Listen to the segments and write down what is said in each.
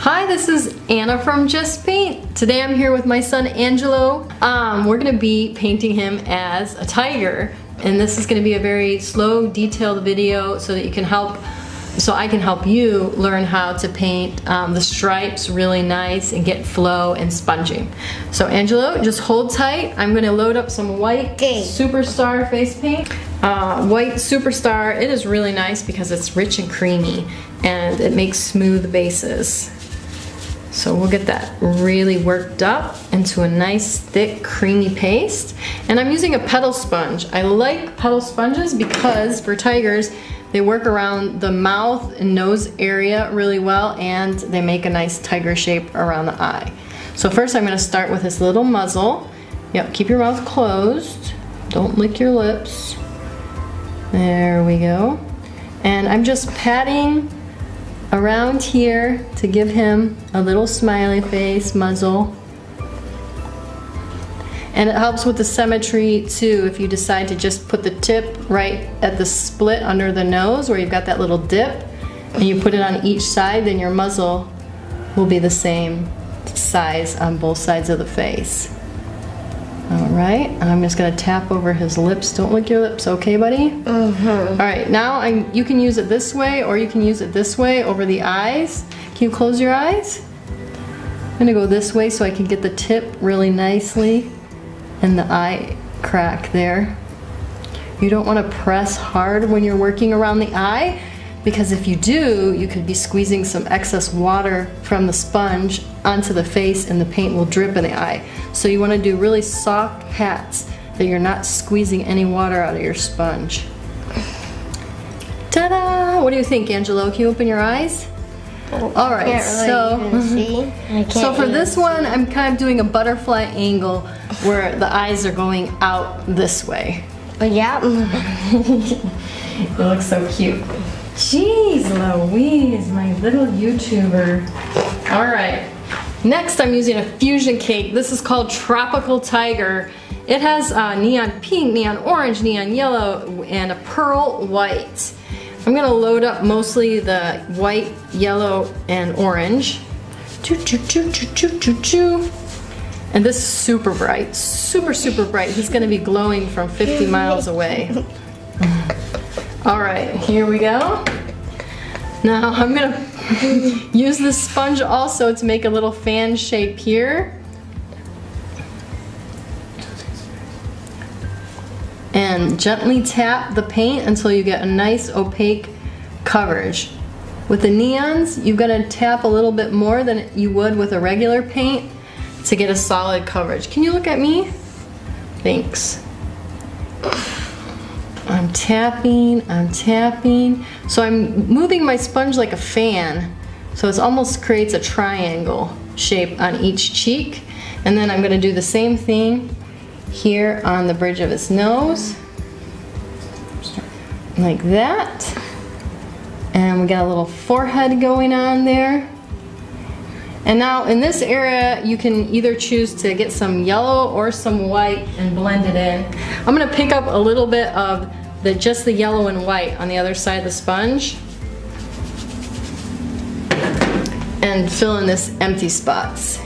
Hi, this is Anna from Jest Paint. Today I'm here with my son Angelo. Um, we're gonna be painting him as a tiger and this is gonna be a very slow, detailed video so that you can help so I can help you learn how to paint um, the stripes really nice and get flow and sponging. So Angelo, just hold tight. I'm gonna load up some white Okay. Superstar face paint. Uh, white Superstar, it is really nice because it's rich and creamy and it makes smooth bases. So we'll get that really worked up into a nice thick creamy paste. And I'm using a petal sponge. I like petal sponges because for tigers, they work around the mouth and nose area really well and they make a nice tiger shape around the eye. So first I'm gonna start with this little muzzle. Yep, keep your mouth closed. Don't lick your lips. There we go. And I'm just patting around here to give him a little smiley face muzzle. And it helps with the symmetry too if you decide to just put the tip right at the split under the nose where you've got that little dip and you put it on each side then your muzzle will be the same size on both sides of the face. Alright, I'm just gonna tap over his lips. Don't lick your lips, okay buddy? Mm-hmm. Alright, now I, you can use it this way or you can use it this way over the eyes. Can you close your eyes? I'm gonna go this way so I can get the tip really nicely and the eye crack there. You don't want to press hard when you're working around the eye because if you do, you could be squeezing some excess water from the sponge onto the face and the paint will drip in the eye. So you want to do really soft pats that you're not squeezing any water out of your sponge. Ta-da! What do you think, Angelo? Can you open your eyes? All right, really so. So for this see. one, I'm kind of doing a butterfly angle where the eyes are going out this way. Oh, yeah. It looks so cute. Jeez Louise, my little YouTuber. All right. Next, I'm using a fusion cake. This is called Tropical Tiger. It has uh, neon pink, neon orange, neon yellow, and a pearl white. I'm gonna load up mostly the white, yellow, and orange. Choo choo choo choo choo choo. And this is super bright, super, super bright. He's gonna be glowing from 50 miles away. All right, here we go. Now I'm gonna use this sponge also to make a little fan shape here. And gently tap the paint until you get a nice opaque coverage. With the neons, you've got to tap a little bit more than you would with a regular paint to get a solid coverage. Can you look at me? Thanks. I'm tapping, I'm tapping. So I'm moving my sponge like a fan. So it almost creates a triangle shape on each cheek. And then I'm gonna do the same thing here on the bridge of his nose. Like that. And we got a little forehead going on there. And now in this area, you can either choose to get some yellow or some white and blend it in. I'm gonna pick up a little bit of the just the yellow and white on the other side of the sponge and fill in this empty spots.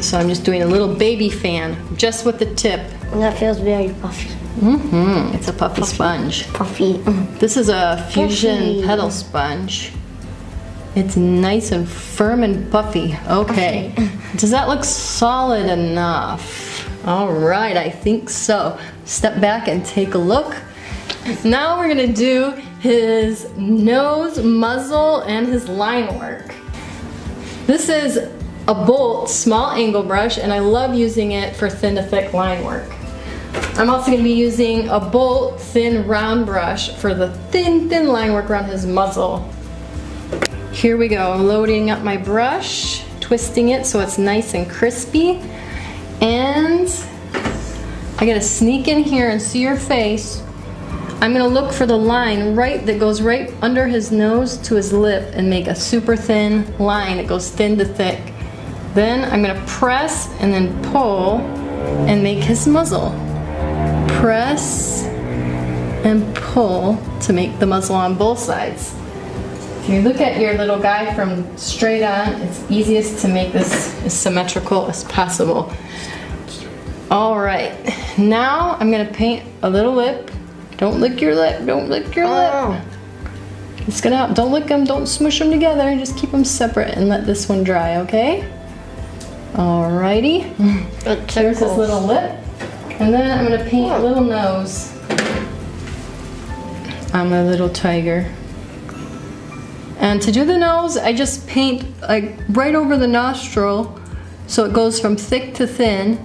So I'm just doing a little baby fan just with the tip. That feels very puffy. Mm-hmm. It's a puffy sponge. Puffy. This is a fusion Puffy. petal sponge. It's nice and firm and puffy. Okay. Does that look solid enough? All right, I think so. Step back and take a look. Now we're gonna do his nose, muzzle, and his line work. This is a Bolt small angle brush and I love using it for thin to thick line work. I'm also to be using a Bolt thin round brush for the thin, thin line work around his muzzle. Here we go, I'm loading up my brush, twisting it so it's nice and crispy. And I gotta sneak in here and see your face. I'm gonna look for the line right that goes right under his nose to his lip and make a super thin line. It goes thin to thick. Then I'm gonna press and then pull and make his muzzle. Press and pull to make the muzzle on both sides. If you look at your little guy from straight on, it's easiest to make this as symmetrical as possible. All right, now I'm gonna paint a little lip. Don't lick your lip, don't lick your lip. Oh. It's gonna help. Don't lick them, don't smush them together. Just keep them separate and let this one dry, okay? Alrighty. It There's his little lip. And then I'm gonna paint a little nose on my little tiger. And to do the nose, I just paint like right over the nostril so it goes from thick to thin.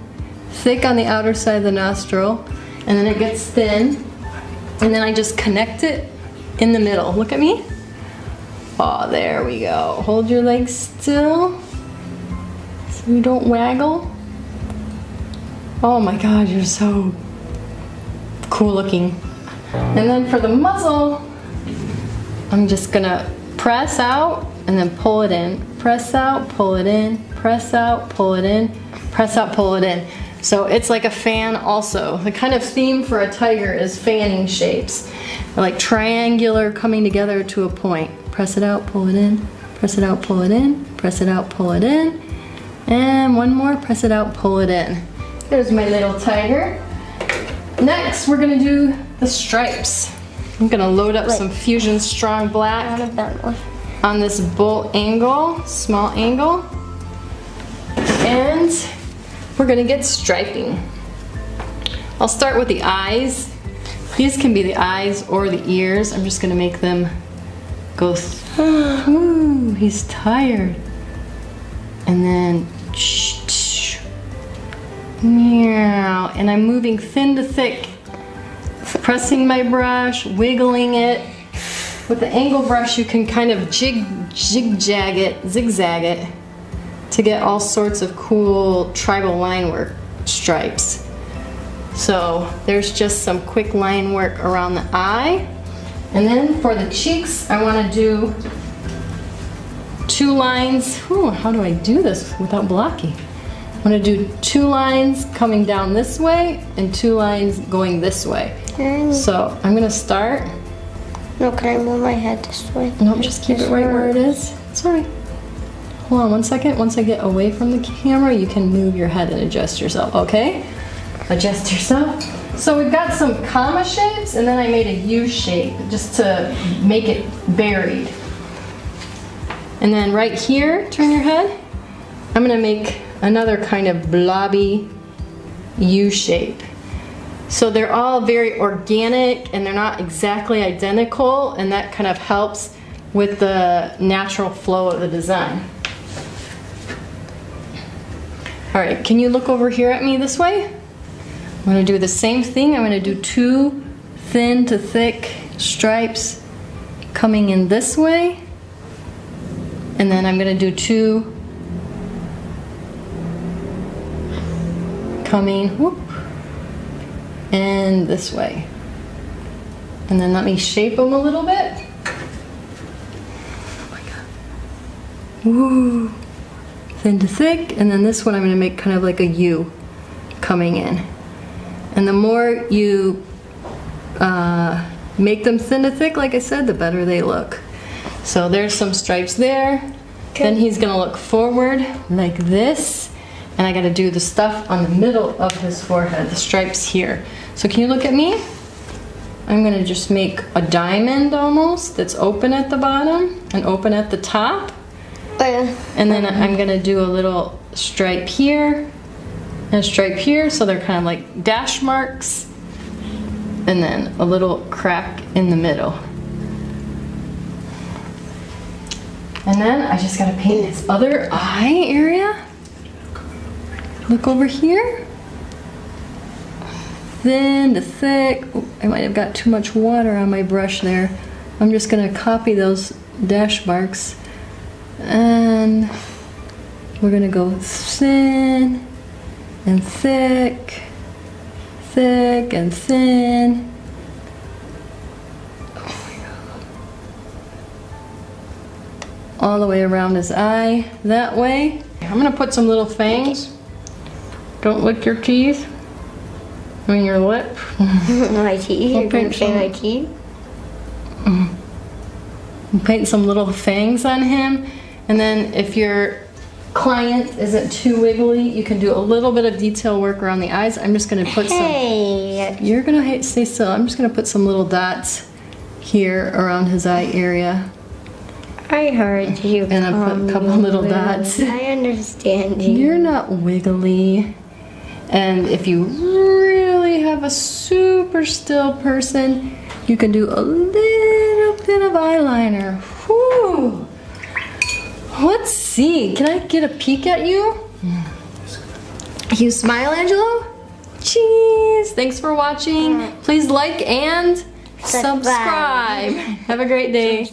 Thick on the outer side of the nostril, and then it gets thin. And then I just connect it in the middle. Look at me. Oh, there we go. Hold your legs still so you don't waggle. Oh my god, you're so cool looking. And then for the muzzle, I'm just gonna press out and then pull it in. Press out, pull it in, press out, pull it in, press out, pull it in. So it's like a fan also. The kind of theme for a tiger is fanning shapes. Like triangular coming together to a point. Press it out, pull it in, press it out, pull it in, press it out, pull it in. And one more, press it out, pull it in. There's my little tiger. Next, we're gonna do the stripes. I'm gonna load up Wait. some Fusion Strong Black Out of that one. on this bolt angle, small angle. And we're gonna get striping. I'll start with the eyes. These can be the eyes or the ears. I'm just gonna make them go through. He's tired. And then meow. And I'm moving thin to thick. Pressing my brush, wiggling it. With the angle brush, you can kind of jig, jig-jag it, zigzag it to get all sorts of cool tribal line work stripes. So there's just some quick line work around the eye. And then for the cheeks, I want to do two lines. Whew, how do I do this without blocking? I'm going to do two lines coming down this way and two lines going this way. I- So I'm going to start No, can I move my head this way? no, just keep it right where it is. Sorry. Hold on one second. Once I get away from the camera, you can move your head and adjust yourself, okay? Adjust yourself. So we've got some comma shapes, and then I made a U shape just to make it buried. And then right here, turn your head. I'm gonna make another kind of blobby U shape. So they're all very organic and they're not exactly identical and that kind of helps with the natural flow of the design. All right, can you look over here at me this way? I'm gonna do the same thing. I'm gonna do two thin to thick stripes coming in this way. And then I'm gonna do two coming whoop, and this way. And then let me shape them a little bit. Oh my god. Woo. Thin to thick, and then this one I'm gonna make kind of like a U coming in. And the more you uh, make them thin to thick, like I said, the better they look. So there's some stripes there. Then he's gonna look forward like this. And I gotta do the stuff on the middle of his forehead, the stripes here. So can you look at me? I'm gonna just make a diamond almost that's open at the bottom and open at the top. Oh, yeah. And then I'm gonna do a little stripe here and a stripe here, so they're kind of like dash marks. And then a little crack in the middle. And then I just gotta paint this other eye area. Look over here. Thin to thick. I might have got too much water on my brush there. I'm just gonna copy those dash marks and we're gonna go thin and thick, thick and thin. All the way around his eye that way. I'm gonna put some little fangs. Don't lick your teeth. I mean your lip. my teeth. You're Okay, gonna say my teeth? Mm-hmm. paint some little fangs on him. And then if your client isn't too wiggly, you can do a little bit of detail work around the eyes. I'm just gonna put some, Hey. you're gonna ha- stay still. I'm just gonna put some little dots here around his eye area. I heard you. And I put a couple little Lily. dots. I understand you. You're not wiggly. And if you really have a super still person, you can do a little bit of eyeliner. Whew. Let's see. Can I get a peek at you? You smile, Angelo? Cheese. Thanks for watching. Please like and Subscribe. subscribe. Have a great day.